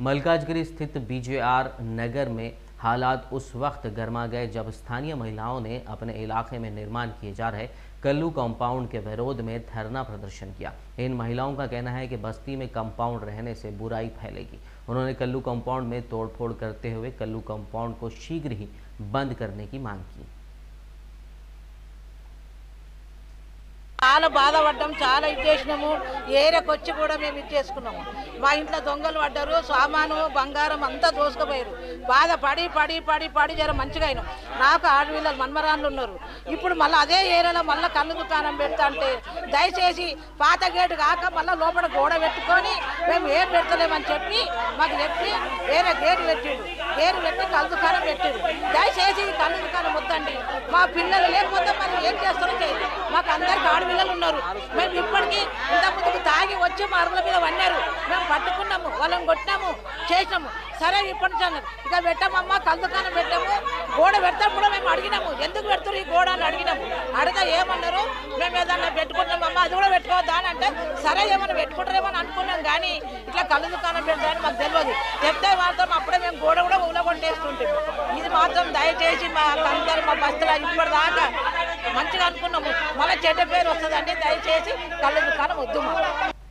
मलकाजगिरी स्थित बीजेआर नगर में हालात उस वक्त गर्मा गए जब स्थानीय महिलाओं ने अपने इलाके में निर्माण किए जा रहे कल्लू कंपाउंड के विरोध में धरना प्रदर्शन किया। इन महिलाओं का कहना है कि बस्ती में कंपाउंड रहने से बुराई फैलेगी। उन्होंने कल्लू कंपाउंड में तोड़फोड़ करते हुए कल्लू कंपाउंड को शीघ्र ही बंद करने की मांग की। చాలా బాధపడ్డాం చాలా ఇది చేసినాము ఏరియాకి వచ్చి కూడా మేము ఇది చేసుకున్నాము. మా ఇంట్లో దొంగలు పడ్డారు సామాను బంగారం అంతా దోసుకుపోయారు. బాధ పడి పడి పడి పడి జర మంచిగా అయినాం. నాకు ఆడవీళ్ళ మన్మరాన్లు ఉన్నారు. ఇప్పుడు మళ్ళీ అదే ఏరియాలో మళ్ళీ కళ్ళు దుకాణం పెడతా అంటే దయచేసి పాత గేటు కాక మళ్ళీ లోపల గోడ పెట్టుకొని మేము ఏం పెడతలేమని చెప్పి మాకు చెప్పి వేరే గేటు పెట్టిండు. గేటు పెట్టి కళ్ళు దుకాణం పెట్టిండు. దయచేసి కళ్ళు దుకాణం వద్దండి మా పిల్లలు లేకపోతే మనం ఏం చేస్తారో చేయండి మాకు అందరికి ఆడపిల్లలు ఉన్నారు. మేము ఇప్పటికీ ఇంత ముందుకు తాగి వచ్చి మా అరుల మీద వన్నారు మేము పట్టుకున్నాము వాళ్ళని కొట్టినాము చేసినాము. సరే ఇప్పటి నుంచి అన్నారు. ఇక పెట్టామమ్మా కళ్ళు దుకాణం పెట్టాము. గోడ పెడతాం కూడా మేము అడిగినాము. ఎందుకు పెడతారు ఈ గోడ అని అడిగినాము. అడిగితే ఏమన్నారు? మేము ఏదన్నా పెట్టుకుంటున్నామమ్మా అది కూడా పెట్టుకోవద్దా అని అంటే సరే ఏమన్నా పెట్టుకుంటారేమో అని అనుకున్నాం కానీ ఇట్లా కళ్ళు దుకాణం పెడతామని మాకు తెలియదు. చెప్తే మాత్రం అప్పుడే మేము గోడ కూడా ఊలగొట్టేస్తుంటాం ఇది మాత్రం దయచేసి మా అందరు మా బస్తులు ఇప్పటిదాకా మంచిగా అనుకున్నాము. మళ్ళీ చెడ్డ పేరు వస్తుందండి దయచేసి కళ్ళు దుకాణం వద్దు మాకు.